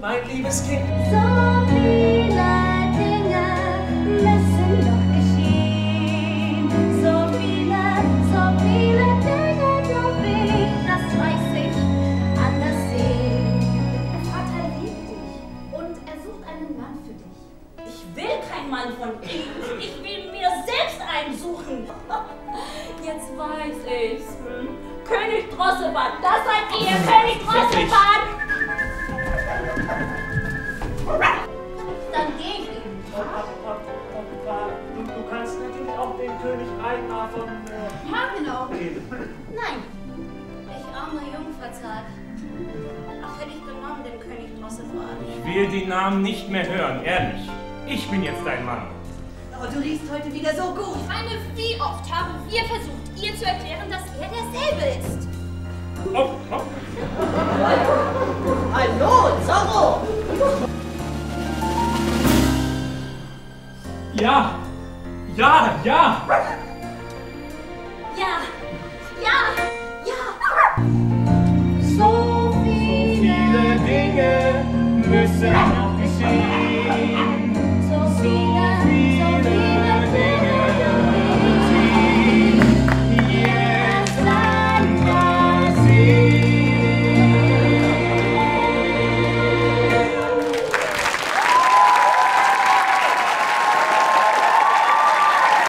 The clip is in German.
mein liebes Kind. So viele Dinge müssen doch geschehen. So viele, so viele Dinge glaub ich, das weiß ich, anders sehen. Der Vater liebt dich und er sucht einen Mann für dich. Ich will kein Mann von ihm. Ich will mir selbst einen suchen. Jetzt weiß ich's. Hm? König Drosselbart, das seid ihr, König Drosselbart. Dann geh ich eben. Du, du kannst natürlich auch den König Ragnar von... Äh, Ja, genau. Nein, ich arme Jungferzag. Ach, hätte ich genommen den König Drosselbart. Ich will den Namen nicht mehr hören, ehrlich. Ich bin jetzt dein Mann. Oh, du riechst heute wieder so gut. Ich meine, wie oft haben wir versucht, ihr zu erklären, dass er derselbe ist? Oh, oh. Hallo, Zorro! Ja! Ja, ja! Ja! Ja! Ja! So viele Dinge müssen